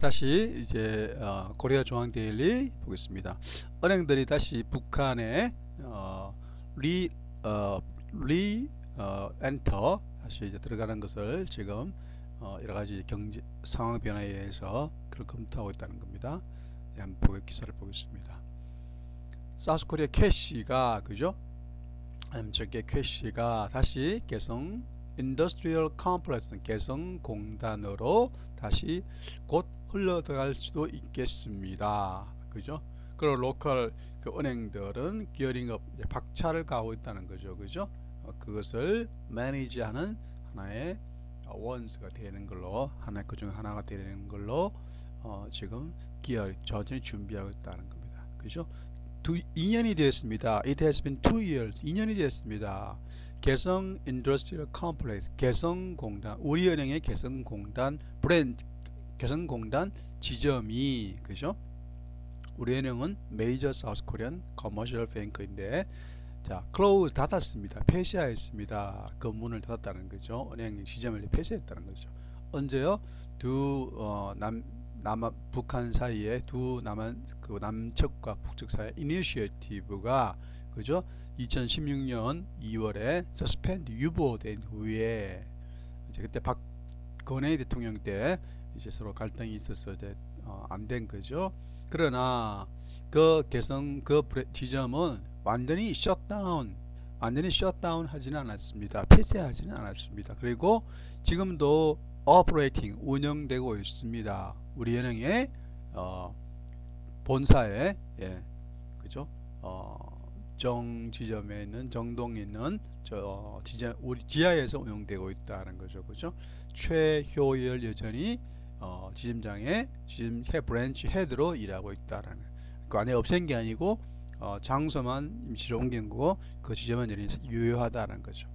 다시 이제 어, 코리아 중앙 데일리 보겠습니다. 은행들이 다시 북한에 어, re, 어, re 어, 엔터 다시 이제 들어가는 것을 지금 어, 여러 가지 경제 상황 변화에 의해서 그걸 검토하고 있다는 겁니다. 네, 한번 보겠, 기사를 보겠습니다. South Korea cash가 그죠? 음, 저게 cash가 다시 개성 industrial complex 개성 공단으로 다시 곧 흘러들어갈 수도 있겠습니다. 그죠? 그리고 local 그 은행들은 gearing up 박차를 가고 있다는 거죠. 그죠? 어, 그것을 manage하는 하나의 once가 되는 걸로 하나 그중 하나가 되는 걸로 어, 지금 기어 저전히 준비하고 있다는 겁니다. 그죠? 두, 2년이 되었습니다. It has been two years. 2년이 되었습니다. 개성 industrial complex 개성공단 우리은행의 개성공단 branch 개성공단 지점이 그죠? 우리 은행은 major South Korean commercial bank인데 자 close 닫았습니다. 폐쇄하였습니다. 그 문을 닫았다는 거죠. 은행 지점을 폐쇄했다는 거죠. 언제요? 두남 어, 남아 북한 사이에 두 남한 그 남측과 북측 사이 initiative가 그죠? 2016년 2월에 suspend 유보된 후에 이제 그때 박근혜 대통령 때 이제 서로 갈등이 이제 어, 안된 거죠. 그러나 그 개성 그 지점은 완전히 shut down 완전히 shut down 하지는 않았습니다. 폐쇄하지는 않았습니다. 그리고 지금도 operating 운영되고 있습니다. 우리 은행의 어, 본사에 예, 그죠? 어, 정 지점에 있는 정동에 있는 저 지점 우리 지하에서 운영되고 있다는 거죠, 그죠? 최효열 여전히 어, 지점장의 지점 해 브랜치 헤드로 일하고 있다라는 그 안에 없앤 게 아니고 어, 장소만 임시로 옮긴 거고 그 지점은 유효하다는 거죠.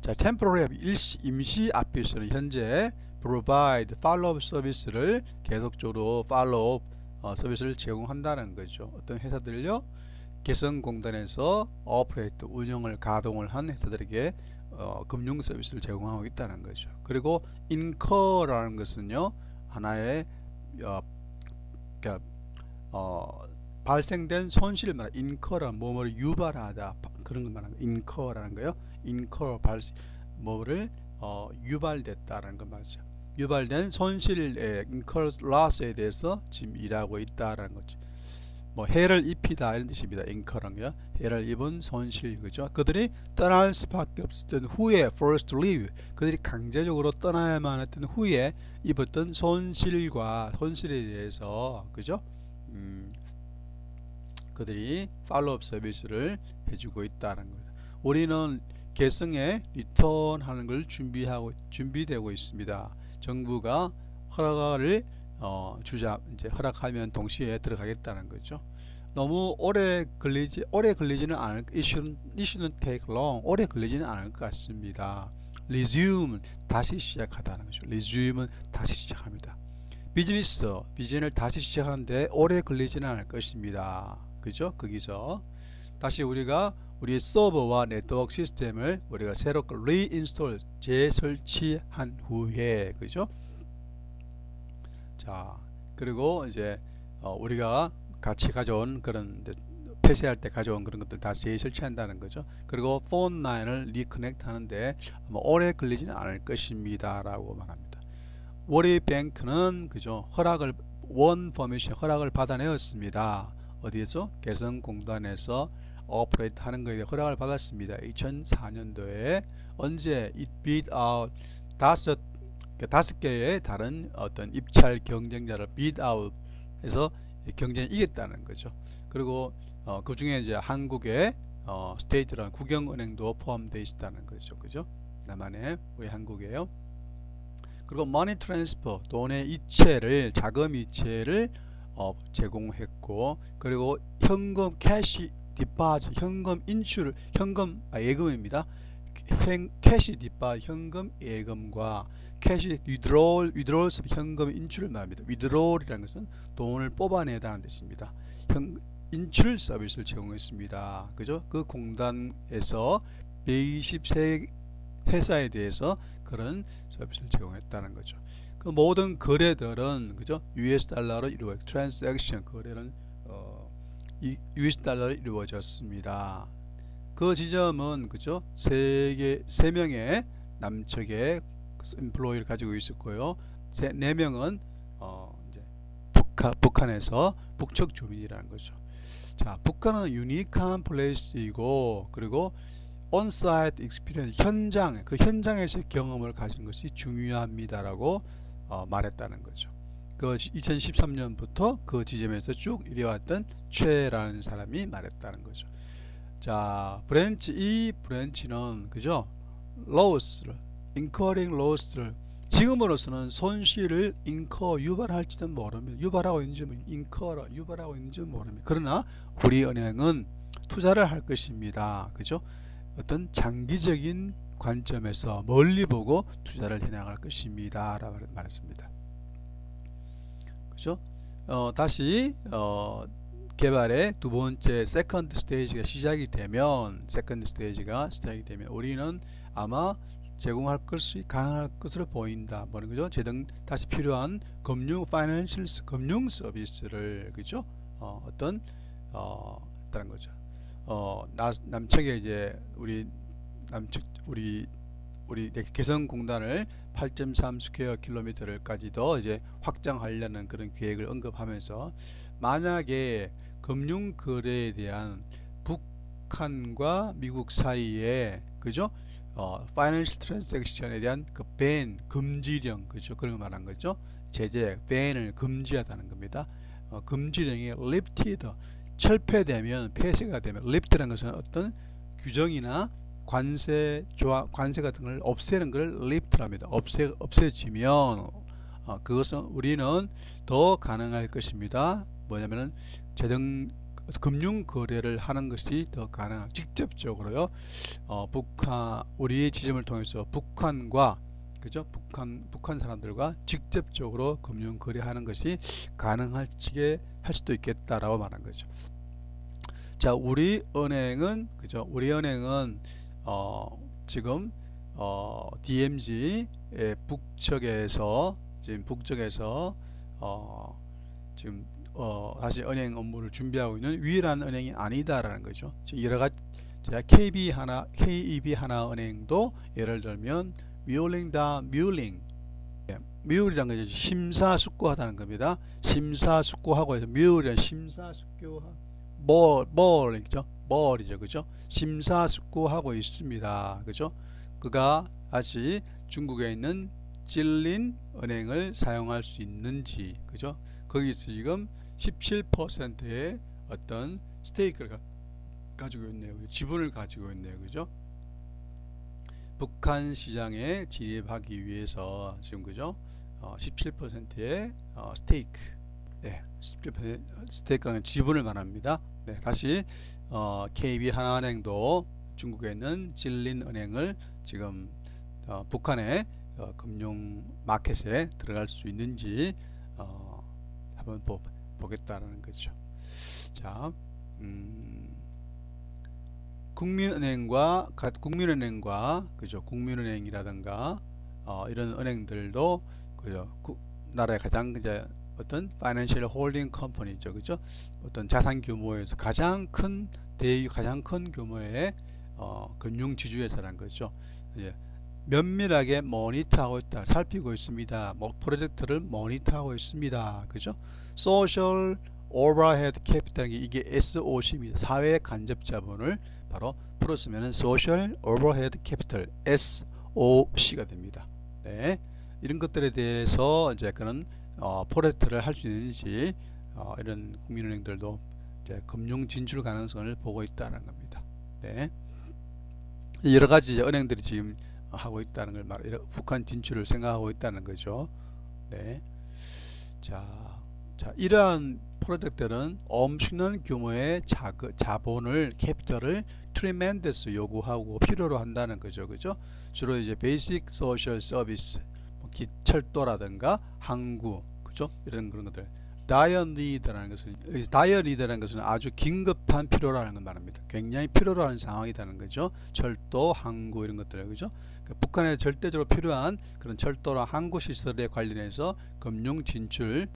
자, temporary 일시, 임시 앞비서는 현재 provide follow-up 서비스를 계속적으로 follow-up 어, 서비스를 제공한다는 거죠. 어떤 회사들요? 개성공단에서 operate 운영을 가동을 한 회사들에게 어, 금융 서비스를 제공하고 있다는 거죠. 그리고 incur라는 것은요 하나의 어, 그러니까, 어, 발생된 손실을 말하 incur라 뭐뭐를 유발하다 그런 걸 말하는 incur라는 거요. 인커 발생 뭐를 어, 유발됐다라는 거 말이죠. 유발된 손실의 인커 로스에 대해서 지금 일하고 있다라는 거죠. 뭐 해를 입히다 이런 뜻입니다. 인커랑요. 해를 입은 손실 그죠. 그들이 떠날 수밖에 없었던 후에 first leave 그들이 강제적으로 떠나야만 했던 후에 입었던 손실과 손실에 대해서 그죠. 음, 그들이 팔로업 서비스를 해주고 있다는 거죠. 우리는 개성에 리턴하는 걸 준비하고 준비되고 있습니다. 정부가 허락을 어, 주자 이제 허락하면 동시에 들어가겠다는 거죠. 너무 오래 걸리지 오래 걸리지는 않을 이슈는 이슈는 take long 오래 걸리지는 않을 것 같습니다. resume 다시 시작하다는 거죠. resume은 다시 시작합니다. 비즈니스 비즈니스를 다시 시작하는데 오래 걸리지는 않을 것입니다. 그죠? 거기서 다시 우리가 우리의 서버와 네트워크 시스템을 우리가 새롭게 reinstall 재설치한 후에 그죠? 자 그리고 이제 어, 우리가 같이 가져온 그런 폐쇄할 때 가져온 그런 것들 다 재설치한다는 거죠. 그리고 phone line을 reconnect 하는데 오래 걸리지는 않을 것입니다. 라고 말합니다. 우리뱅크는 그죠. 허락을 won permission 허락을 받아내었습니다. 어디에서? 개성공단에서 operate 하는 것에 허락을 받았습니다. 2004년도에 언제 it beat out 다섯 다섯 개의 다른 어떤 입찰 경쟁자를 out 해서 경쟁에 이겼다는 거죠. 그리고 어, 그 중에 이제 한국의 어, state라는 국영은행도 포함되어 있다는 거죠. 그죠? 남한의 우리 한국에요. 그리고 money transfer 돈의 이체를 자금 이체를 어, 제공했고 그리고 현금 cash deposit 현금 인출 현금 아, 예금입니다. 행, cash deposit 현금 예금과 cash withdrawal withdrawal 현금 인출을 말합니다. withdrawal이라는 것은 돈을 뽑아내다는 뜻입니다. 현, 인출 서비스를 제공했습니다. 그죠? 그 공단에서 123 회사에 대해서 그런 서비스를 제공했다는 거죠. 그 모든 거래들은 그죠? US 달러로 이루어 트랜잭션 거래는 어, 이 US 달러로 이루어졌습니다. 그 지점은 그죠? 세 개 세 명의 남측의 인플로이를 가지고 있었고요. 세, 네 명은 어, 이제 북한, 북한에서 북측 주민이라는 거죠. 자, 북한은 unique한 place이고 그리고 on-site experience 현장 그 현장에서 경험을 가진 것이 중요합니다라고 어, 말했다는 거죠. 그 2013년부터 그 지점에서 쭉 이래왔던 최라는 사람이 말했다는 거죠. 자, branch 이 branch는 그죠? loss를 incurring loss를 지금으로서는 손실을 incur 유발할지도 모릅니다. 유발하고 있는지 incur라 유발하고 있는지 모릅니다. 그러나 우리 은행은 투자를 할 것입니다. 그죠? 어떤 장기적인 관점에서 멀리 보고 투자를 해나갈 것입니다. 라고 말했습니다. 그죠? 어, 다시 어, 개발의 두 번째 second stage가 시작이 되면 second stage가 시작이 되면 우리는 아마 제공할 것이 가능할 것으로 보인다. 뭐는 거죠? 제등 다시 필요한 금융 파이낸셜 금융 서비스를 그죠? 어, 어떤 어, 다른 거죠. 어, 나, 남측에 이제 우리 남측 우리 우리 개성공단을 8.3 스퀘어 킬로미터를까지도 이제 확장하려는 그런 계획을 언급하면서 만약에 금융 거래에 대한 북한과 미국 사이에 그죠? 어, 파이낸셜 트랜잭션에 대한 그 밴, 금지령 그죠? 그런 걸 말한 거죠. 제재, 밴을 금지하다는 겁니다. 어, 금지령이 lifted 철폐되면 폐쇄가 되면 lift라는 것은 어떤 규정이나 관세 조합 관세 같은 걸 없애는 걸 lift랍니다. 없애 없애지면 어, 그것은 우리는 더 가능할 것입니다. 뭐냐면은 재정 금융 거래를 하는 것이 더 가능 직접적으로요. 어, 북한 우리의 지점을 통해서 북한과 그죠? 북한 북한 사람들과 직접적으로 금융 거래하는 것이 가능할지게 할 수도 있겠다라고 말한 거죠. 자, 우리 은행은 그죠? 우리 은행은 어, 지금 어, DMZ 북측에서 지금 북측에서 어, 지금 어, 다시 은행 업무를 준비하고 있는 유일한 은행이 아니다라는 거죠. 여러 가지 제가 KB 하나, KEB 하나 은행도 예를 들면 뮤링다 뮤링 예, 뮤이란 것이 심사숙고하다는 겁니다. 심사숙고하고 해서 뮤이란 심사숙고 뭘, 뭘이죠? 뭘이죠, 그죠? 심사숙고하고 있습니다, 그죠? 그가 다시 중국에 있는 찔린 은행을 사용할 수 있는지, 그죠? 거기서 지금 17%의 어떤 스테이크를 가 지고 있네요. 지분을 가지고 있네요. 그죠? 북한 시장에 진입하기 위해서 지금 그죠? 어, 17%의 어, 스테이크 네, 17% 스테이크라는 지분을 말합니다. 네, 다시 어, KB 하나은행도 중국에 있는 진린은행을 지금 어, 북한의 어, 금융 마켓에 들어갈 수 있는지 어, 한번 보, 보겠다라는 거죠. 자, 음, 국민은행과 국민은행과 그죠 국민은행이라든가 어, 이런 은행들도 그죠 구, 나라의 가장 이제 어떤 financial holding company죠. 그죠? 어떤 자산 규모에서 가장 큰 대의 가장 큰 규모의 어, 금융 지주회사란 거죠. 이제 면밀하게 monitor하고 있다 살피고 있습니다. 뭐 프로젝트를 monitor하고 있습니다. 그죠? social overhead capital 이게 SOC입니다. 사회 간접 자본을 바로 풀었으면 social overhead capital SOC가 됩니다. 네. 이런 것들에 대해서 이제 그런 어, 포레트를 할 수 있는지 어, 이런 국민은행들도 금융 진출 가능성을 보고 있다는 겁니다. 네. 여러 가지 은행들이 지금 하고 있다는 걸 말, 북한 진출을 생각하고 있다는 거죠. 네. 자, 자 이러한 프로젝트는 엄청난 규모의 자, 자본을 capital을 tremendous 요구하고 필요로 한다는 거죠. 그죠? 주로 이제 basic social service 철도라든가 항구 그죠 이런 그런 것들 need라는 것은 need라는 것은 아주 긴급한 필요라는 걸 말합니다. 굉장히 필요로 하는 상황이라는 거죠. 철도, 항구 이런 것들 그죠? 그러니까 북한에 절대적으로 필요한 그런 철도나 항구 시설에 관련해서 금융 진출